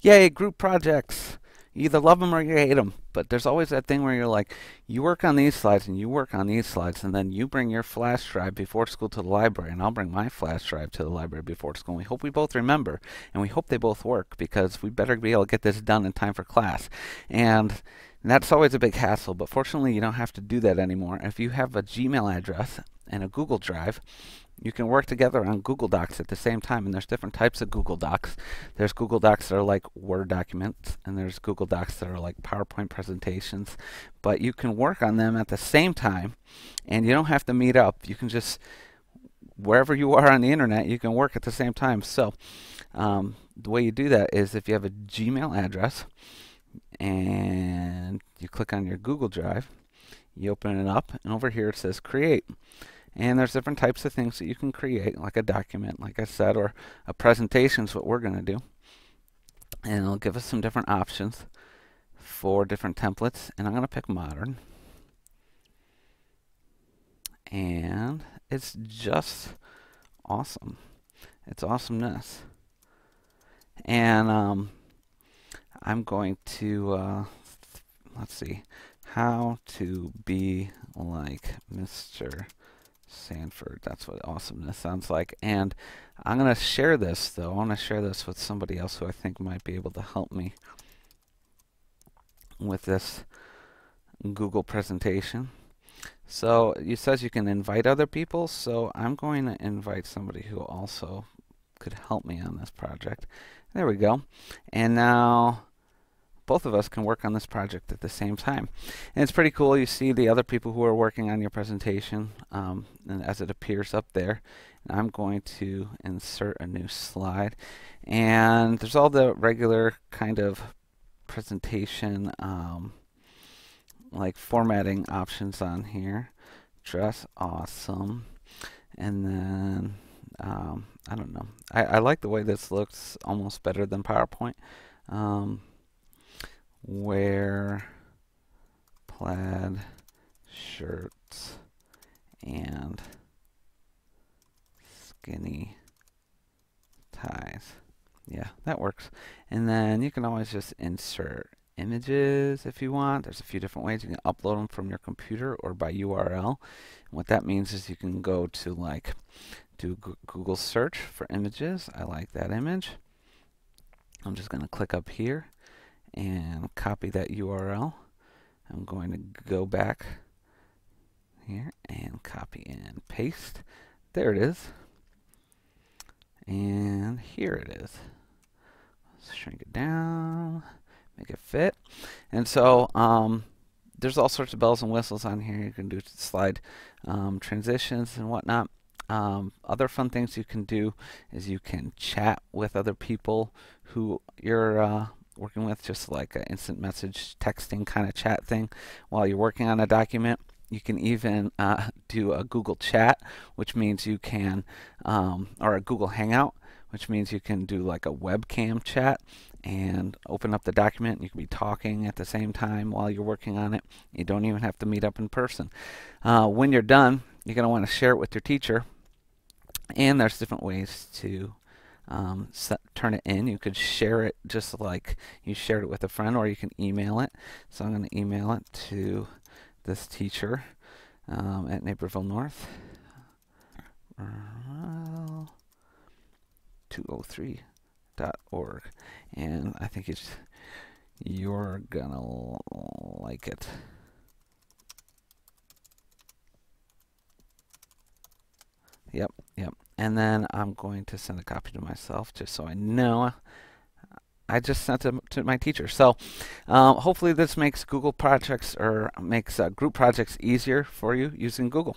yay, group projects. You either love them or you hate them. But there's always that thing where you're like, you work on these slides and you work on these slides, and then you bring your flash drive before school to the library, and I'll bring my flash drive to the library before school. And we hope we both remember, and we hope they both work because we better be able to get this done in time for class. And that's always a big hassle, but fortunately, you don't have to do that anymore. If you have a Gmail address and a Google Drive, you can work together on Google Docs at the same time. And there's different types of Google Docs. There's Google Docs that are like Word documents, and there's Google Docs that are like PowerPoint presentations. But you can work on them at the same time, and you don't have to meet up. You can just, wherever you are on the internet, you can work at the same time. So um, the way you do that is if you have a Gmail address, and you click on your Google Drive, you open it up, and over here it says Create. And there's different types of things that you can create, like a document, like I said, or a presentation is what we're going to do. And it'll give us some different options for different templates. And I'm going to pick modern. And it's just awesome. It's awesomeness. And um, I'm going to, uh, let's see, how to be like Mr. Sanford. That's what awesomeness sounds like. And I'm going to share this, though. I want to share this with somebody else who I think might be able to help me with this Google presentation. So it says you can invite other people, so I'm going to invite somebody who also could help me on this project. There we go. And now both of us can work on this project at the same time. And it's pretty cool. You see the other people who are working on your presentation um, and as it appears up there. And I'm going to insert a new slide. And there's all the regular kind of presentation um, like formatting options on here. Dress awesome. And then, um, I don't know. I, I, like the way this looks almost better than PowerPoint. Um, wear plaid shirts and skinny ties. Yeah, that works. And then you can always just insert images if you want. There's a few different ways. You can upload them from your computer or by URL. And what that means is you can go to like do Google search for images. I like that image. I'm just going to click up here and copy that URL. I'm going to go back here and copy and paste. There it is. And here it is. Let's shrink it down, make it fit. And so um, there's all sorts of bells and whistles on here. You can do slide um, transitions and whatnot. Um, other fun things you can do is you can chat with other people who you're uh, working with, just like an instant message texting kind of chat thing while you're working on a document. You can even uh, do a Google Chat, which means you can, um, or a Google Hangout, which means you can do like a webcam chat and open up the document. You can be talking at the same time while you're working on it. You don't even have to meet up in person. Uh, when you're done, you're going to want to share it with your teacher. And there's different ways to um, set, turn it in. You could share it just like you shared it with a friend, or you can email it. So I'm going to email it to this teacher um, at Naperville North. 203.org. And I think it's you're gonna like it. Yep, yep. And then I'm going to send a copy to myself just so I know I just sent it to my teacher. So um, hopefully this makes Google projects or makes uh, group projects easier for you using Google.